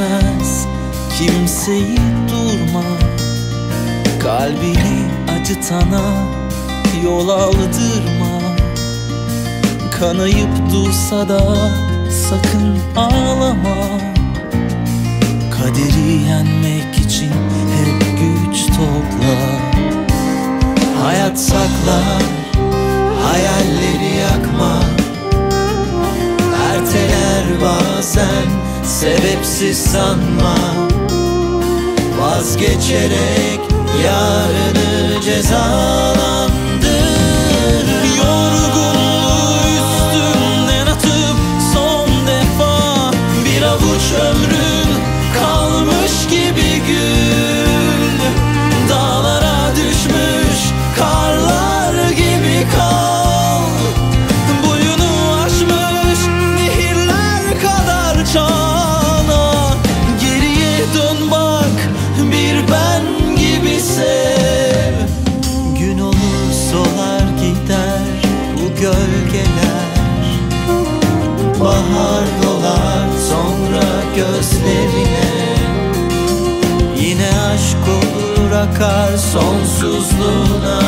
sevmez. Kimseyi durma. Kalbini acıtana yol aldırma. Kanayıp dursa da sakın ağlama. Kaderi yenmek için her sebepsiz sanma. Vazgeçerek yarını cezalandır gölgeler. Bahar dolar sonra gözlerine. Yine aşk olur akar sonsuzluğuna